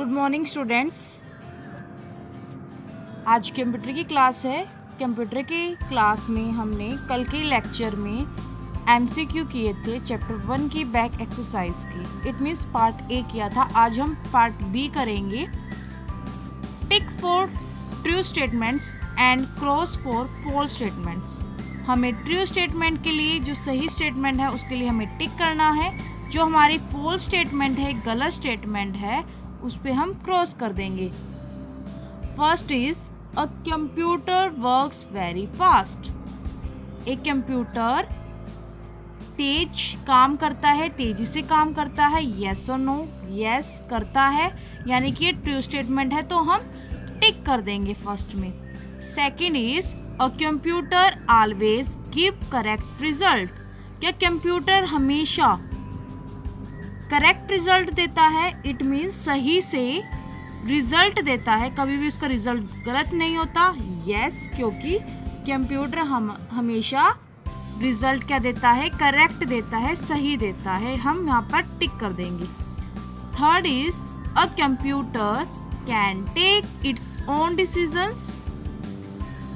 Good morning students आज computer की class है। कंप्यूटर की क्लास में हमने कल के लेक्चर में एमसीक्यू किए थे चैप्टर वन की बैक एक्सरसाइज की। इट मीन्स पार्ट ए किया था। आज हम पार्ट बी करेंगे। Tick for true statements and cross for false statements हमें ट्रू स्टेटमेंट के लिए जो सही स्टेटमेंट है, उसके लिए हमें टिक करना है। जो हमारी फॉल स्टेटमेंट है, गलत स्टेटमेंट है उस पर हम क्रॉस कर देंगे। First is a computer works very fast एक कंप्यूटर तेज काम करता है, तेज़ी से काम करता है यस और नो यस करता है। यानी कि ये ट्रू स्टेटमेंट है तो हम टिक कर देंगे फ़र्स्ट में। Second is a computer always give correct result क्या कंप्यूटर हमेशा करेक्ट रिज़ल्ट देता है इट मीन्स सही से रिज़ल्ट देता है। कभी भी उसका रिज़ल्ट गलत नहीं होता। यस yes, क्योंकि कंप्यूटर हम हमेशा रिज़ल्ट क्या देता है? करेक्ट देता है सही देता है। हम यहाँ पर टिक कर देंगे। Third is a computer can take its own decision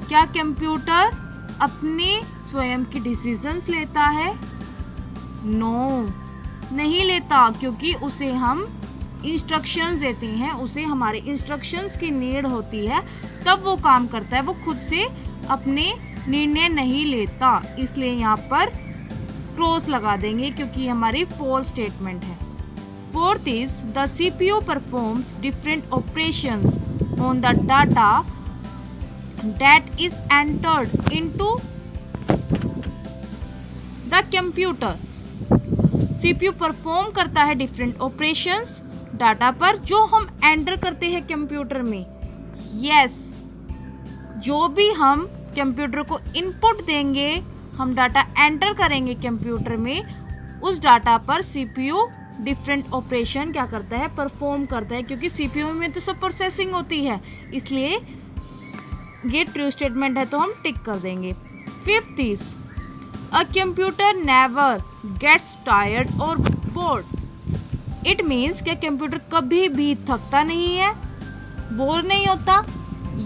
क्या कंप्यूटर अपने स्वयं के डिसीजंस लेता है? No no. नहीं लेता, क्योंकि उसे हम इंस्ट्रक्शंस देते हैं, उसे हमारे इंस्ट्रक्शंस की नीड होती है, तब वो काम करता है, वो खुद से अपने निर्णय नहीं लेता। इसलिए यहाँ पर क्रॉस लगा देंगे, क्योंकि हमारी फोर स्टेटमेंट है। Fourth is the C P U performs different operation on the data that is entered into the computer CPU perform करता है डिफरेंट ऑपरेशंस डाटा पर जो हम एंटर करते हैं कंप्यूटर में। यस yes, जो भी हम कंप्यूटर को इनपुट देंगे हम डाटा एंटर करेंगे कंप्यूटर में उस डाटा पर सीपीयू डिफरेंट ऑपरेशन क्या करता है परफॉर्म करता है क्योंकि सीपीयू में तो सब प्रोसेसिंग होती है। इसलिए ये ट्रू स्टेटमेंट है तो हम टिक कर देंगे। Fifth is a computer never gets tired और बोर्ड इट मीन्स कि कंप्यूटर कभी भी थकता नहीं है बोर नहीं होता।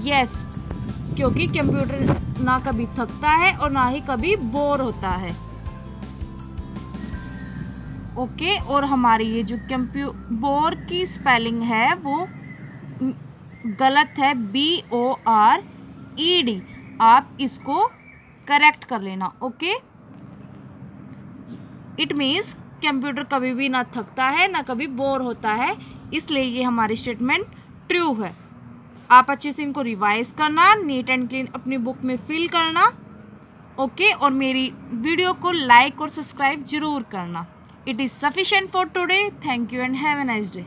यस yes, क्योंकि कंप्यूटर ना कभी थकता है और ना ही कभी बोर होता है। ओके okay, और हमारी ये जो कंप्यू बोर की स्पेलिंग है वो गलत है B O R E D आप इसको करेक्ट कर लेना ओके इट मीन्स कंप्यूटर कभी भी ना थकता है, ना कभी बोर होता है, इसलिए ये हमारी स्टेटमेंट ट्रू है। आप अच्छे से इनको रिवाइज करना नीट एंड क्लीन अपनी बुक में फिल करना ओके और मेरी वीडियो को लाइक और सब्सक्राइब ज़रूर करना। It is sufficient for today thank you and have a nice day